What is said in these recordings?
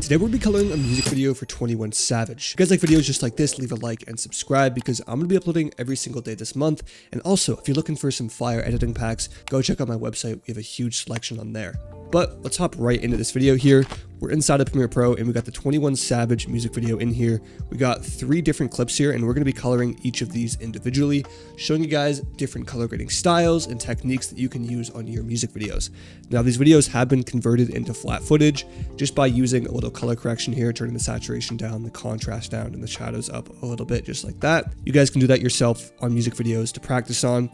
Today we're to be coloring a music video for 21 Savage. If you guys like videos just like this, leave a like and subscribe because I'm going to be uploading every single day this month. And also, if you're looking for some fire editing packs, go check out my website. We have a huge selection on there. But let's hop right into this video here. We're inside of Premiere Pro and we got the 21 Savage music video in here. We got three different clips here and we're going to be coloring each of these individually, showing you guys different color grading styles and techniques that you can use on your music videos. Now these videos have been converted into flat footage just by using a little color correction here, turning the saturation down, the contrast down, and the shadows up a little bit just like that. You guys can do that yourself on music videos to practice on.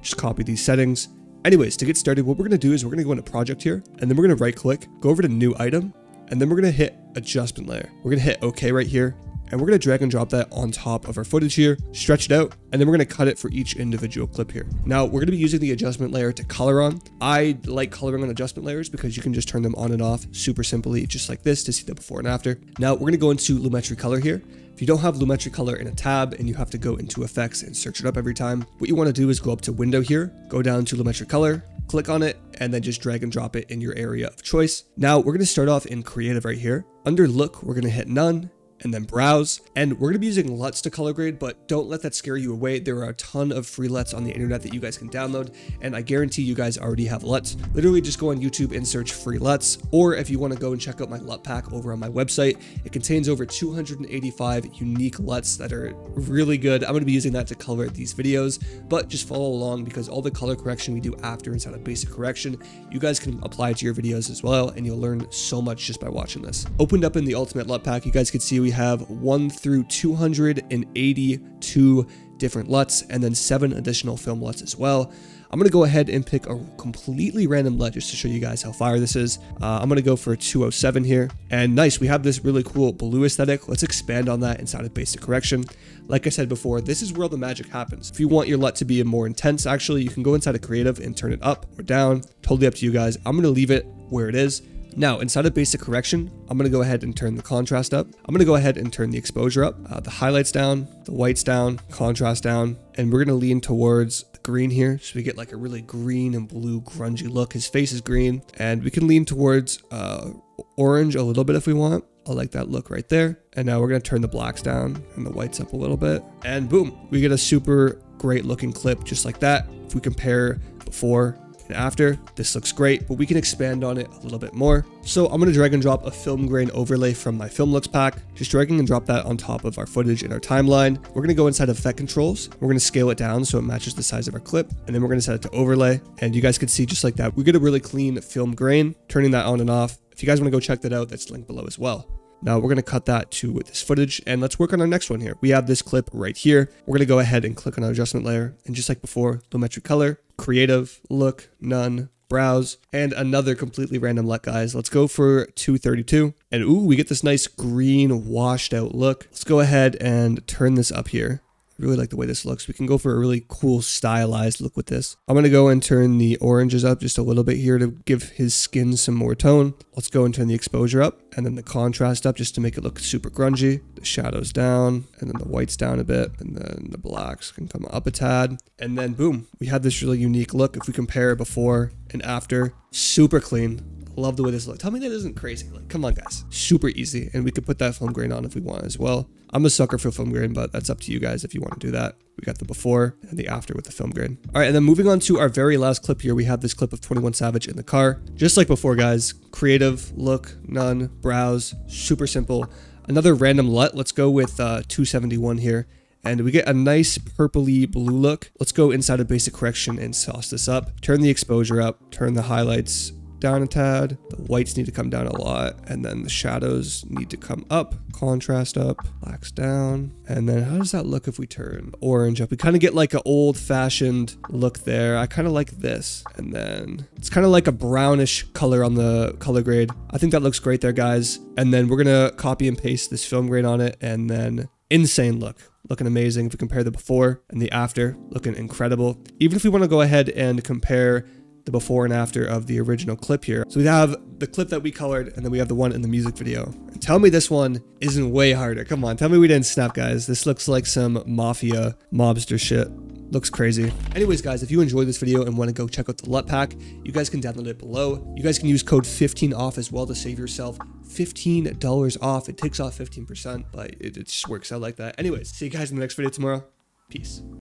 Just copy these settings Anyways, to get started, what we're to do is we're to go into project here, and then we're to right click, go over to new item, and then we're to hit adjustment layer. We're to hit OK right here, and we're going to drag and drop that on top of our footage here, stretch it out, and then we're going to cut it for each individual clip here. Now, we're going to be using the adjustment layer to color on. I like coloring on adjustment layers because you can just turn them on and off super simply, just like this to see the before and after. Now, we're going to go into Lumetri Color here, if you don't have Lumetri Color in a tab and you have to go into effects and search it up every time, what you want to do is go up to window here, go down to Lumetri Color, click on it, and then just drag and drop it in your area of choice. Now we're going to start off in creative right here. Under look, we're going to hit none and then browse. And we're going to be using LUTs to color grade, but don't let that scare you away. There are a ton of free LUTs on the internet that you guys can download, and I guarantee you guys already have LUTs. Literally just go on YouTube and search free LUTs, or if you want to go and check out my LUT pack over on my website, it contains over 285 unique LUTs that are really good. I'm going to be using that to color these videos, but just follow along because all the color correction we do after inside of basic correction, you guys can apply to your videos as well, and you'll learn so much just by watching this. Opened up in the Ultimate LUT pack, you guys can see we we have 1 through 282 different LUTs and then 7 additional film LUTs as well. I'm going to go ahead and pick a completely random LUT just to show you guys how fire this is. Uh, I'm going to go for 207 here. And nice, we have this really cool blue aesthetic. Let's expand on that inside of basic correction. Like I said before, this is where all the magic happens. If you want your LUT to be more intense, actually, you can go inside of creative and turn it up or down. Totally up to you guys. I'm going to leave it where it is. Now, inside of basic correction, I'm to go ahead and turn the contrast up. I'm to go ahead and turn the exposure up, uh, the highlights down, the whites down, contrast down, and we're to lean towards green here. So we get like a really green and blue grungy look. His face is green and we can lean towards uh, orange a little bit if we want. I like that look right there. And now we're to turn the blacks down and the whites up a little bit. And boom, we get a super great looking clip just like that. If we compare before and after. This looks great, but we can expand on it a little bit more. So I'm going to drag and drop a film grain overlay from my film looks pack, just dragging and drop that on top of our footage in our timeline. We're going to go inside effect controls. We're going to scale it down so it matches the size of our clip, and then we're going to set it to overlay. And you guys can see just like that, we get a really clean film grain, turning that on and off. If you guys want to go check that out, that's linked below as well. Now we're going to cut that to this footage and let's work on our next one here. We have this clip right here. We're going to go ahead and click on our adjustment layer and just like before, Lumetri color, creative, look, none, browse, and another completely random LUT, guys. Let's go for 232. And ooh, we get this nice green washed out look. Let's go ahead and turn this up here really like the way this looks. We can go for a really cool stylized look with this. I'm going to go and turn the oranges up just a little bit here to give his skin some more tone. Let's go and turn the exposure up and then the contrast up just to make it look super grungy. The shadows down and then the whites down a bit and then the blacks can come up a tad. And then boom, we have this really unique look. If we compare before and after, super clean. Love the way this looks. Tell me that isn't crazy. Like, come on, guys. Super easy. And we could put that film grain on if we want as well. I'm a sucker for film grain, but that's up to you guys if you want to do that. We got the before and the after with the film grain. All right, and then moving on to our very last clip here, we have this clip of 21 Savage in the car. Just like before, guys. Creative, look, none, browse, super simple. Another random LUT. Let's go with uh, 271 here and we get a nice purpley blue look. Let's go inside of basic correction and sauce this up. Turn the exposure up, turn the highlights down a tad. The whites need to come down a lot. And then the shadows need to come up. Contrast up, blacks down. And then how does that look if we turn orange up? We kind of get like an old fashioned look there. I kind of like this. And then it's kind of like a brownish color on the color grade. I think that looks great there, guys. And then we're going to copy and paste this film grain on it. And then insane look looking amazing if we compare the before and the after looking incredible even if we want to go ahead and compare the before and after of the original clip here. So we have the clip that we colored and then we have the one in the music video. Tell me this one isn't way harder. Come on, tell me we didn't snap guys. This looks like some mafia mobster shit. Looks crazy. Anyways, guys, if you enjoyed this video and want to go check out the LUT pack, you guys can download it below. You guys can use code 15 off as well to save yourself $15 off. It takes off 15%, but it, it just works out like that. Anyways, see you guys in the next video tomorrow. Peace.